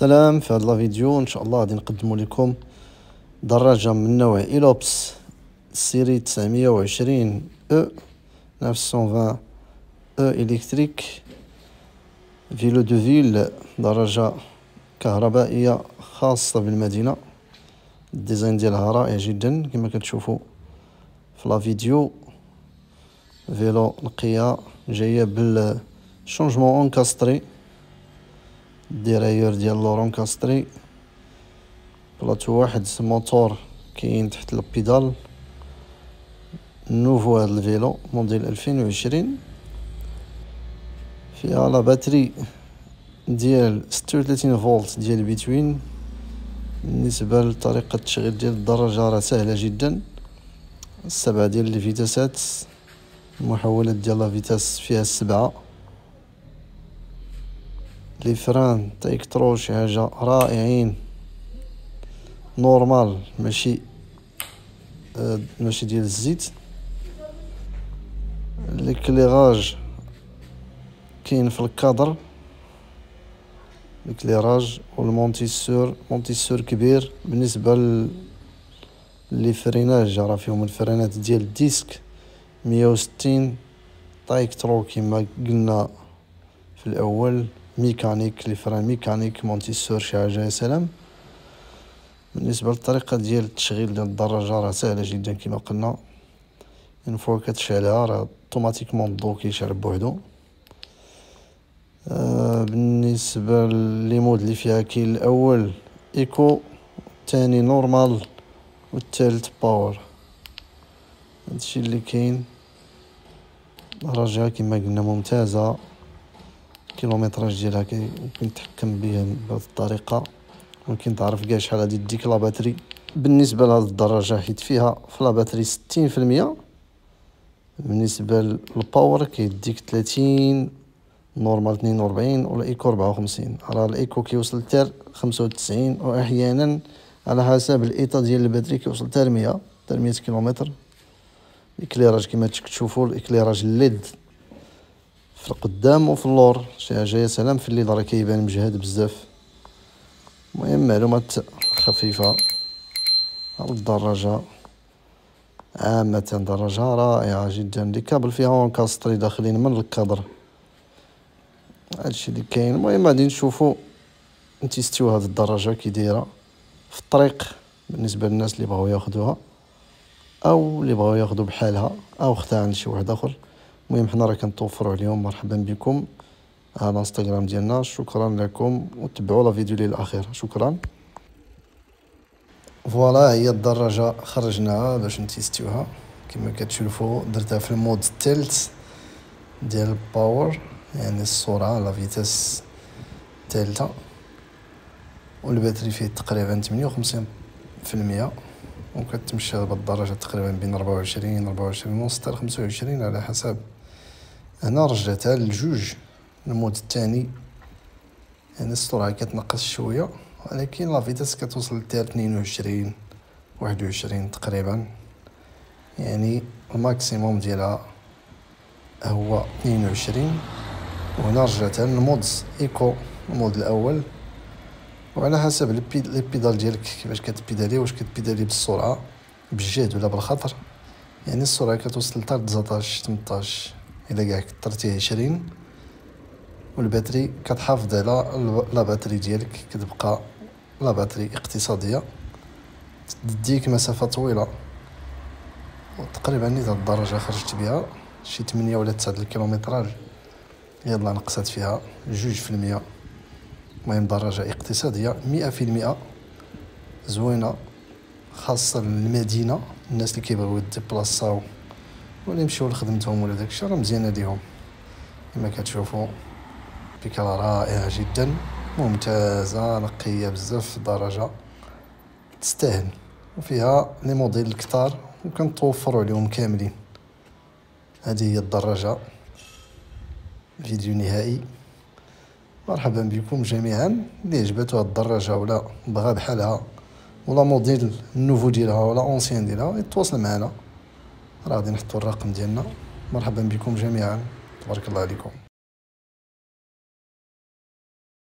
السلام في هذا الفيديو. إن شاء الله غادي نقدم لكم دراجة من نوع إيلوبس série 920 أو 920 أو électrique. vélo de ville دراجة كهربائية خاصة بالمدينة. ال design ديالها رائع جدا كما كتشوفوا في la vidéo. vélo نقية جاية بال changement encastré الدراير ديال لورون كاستري بلاطو واحد موتور كاين تحت البيدال. نوفو هاد الفيلو موديل ألفين وعشرين. فيها لا باتري ديال ستة وثلاثين فولت ديال بيتوين. بالنسبة لطريقة التشغيل ديال الدراجة راه سهلة جدا. السبعة ديال الفيتاسات المحولات ديال لا فيتاس فيها السبعة. les freins تاع électro شي حاجة رائعين. normal ماشي آه ماشي ديال الزيت. l'éclairage كاين في ال cadre. l'éclairage و l'amortisseur amortisseur كبير. بالنسبة لي freinage راه فيهم الفرينات ديال ال disque. مية وستين تاع électro كيما قلنا في الأول. mécanique les freins mécanique amortisseur شي حاجة يا سلام. بالنسبة للطريقة ديال التشغيل ديال الدراجة راه سهلة جدا كما قلنا. une fois كتشعلها راه automatiquement الضو كيشعل بوحدو. آه بالنسبة les modes اللي فيها كاين الأول eco الثاني normal والثالث power. هادشي اللي كاين. دراجه كما قلنا ممتازة. ال kilométrage ديالها ممكن تحكم بها بهذه الطريقة. ممكن تعرف كاع شحال غادي ديك la batterie. بالنسبة لهاد الدراجه حيت فيها في la batterie ستين في المية بالنسبة لل power كيديك تلاتين normal اثنين وربعين ولا eco ربعة وخمسين. راه ال eco كيوصل حتى خمسة وتسعين وأحيانا على حسب ال état ديال ال batterie كيوصل حتى لمية حتى لمية كيلومتر. ال éclairage كما تشوفوا ال éclairage ال LED في القدام وفي اللور. شي حاجة يا سلام في الليل راه كيبان مجهد بزاف. المهم معلومات خفيفة. على الدراجة؟ عامة دراجة رائعة جدا. les câbles فيها encastrés داخلين من الكادر. هادشي اللي كاين. المهم غادي نشوفو نتيستيو هاد الدراجة كي دايرة. في الطريق بالنسبة للناس اللي بغاو ياخدوها أو اللي بغاو ياخدو بحالها أو اختها عند شي واحد آخر. المهم حنا راه كنتوفروا عليهم مرحبا بكم على الانستغرام ديالنا. شكرا لكم وتبعوا la vidéo للأخير. شكرا. voilà هي الدراجة خرجناها باش نتيستيوها. كما كتشوفوا درتها في ال mode الثالث ديال ال power يعني السرعه la vitesse الثالثه وال batterie فيه تقريبا 58 في المية. وكتمشى بالدرجة تقريبا بين ربعة وعشرين ربعة وعشرين ونص حتى لخمسة وعشرين على حسب هنا رجعتها للجوج ال mode الثاني يعني السرعة كتنقص شوية ولكن la vitesse كتوصل حتى اثنين وعشرين واحد وعشرين تقريبا. يعني ال maximum ديالها هو اثنين وعشرين وهنا رجعتها لل mode eco ال mode الأول. وعلى حسب les pédales ديالك كيفاش كتبيدالي واش كتبيدالي بالسرعة بالجهد ولا بالخاطر. يعني السرعة كتوصل حتى 19 18 الا كاع كثرتي عشرين وال batterie كتحافظ على la batterie ديالك كتبقى la batterie اقتصادية. تديك مسافة طويلة. تقريبا نيت هاد الدرجة خرجت بها شي 8 ولا 9 الكيلومتراج يلا نقصت فيها جوج في المية. المهم درجة اقتصادية مئة في المئة. زوينة خاصة للمدينة الناس اللي كيبغيو يديبلاصاو ولا يمشيو لخدمتهم ولا داكشي راه مزيانه ليهم كما كتشوفوا بيكالا رائعه جدا ممتازة نقية بزاف درجه تستاهل. وفيها لي موديل الكتار وكنتوفروا عليهم كاملين. هذه هي الدراجه فيديو نهائي. مرحبا بكم جميعا. اللي عجبتو هاد الدراجه ولا بغا بحالها ولا موديل النوفو ديالها ولا أونسيان ديالها يتواصل معنا. راه غادي نحطو الرقم ديالنا. مرحبا بكم جميعا. تبارك الله عليكم.